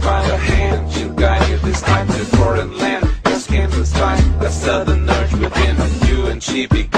By the hand. She'll guide you this time to foreign land. Your skin to spine, a sudden urge within you and she begin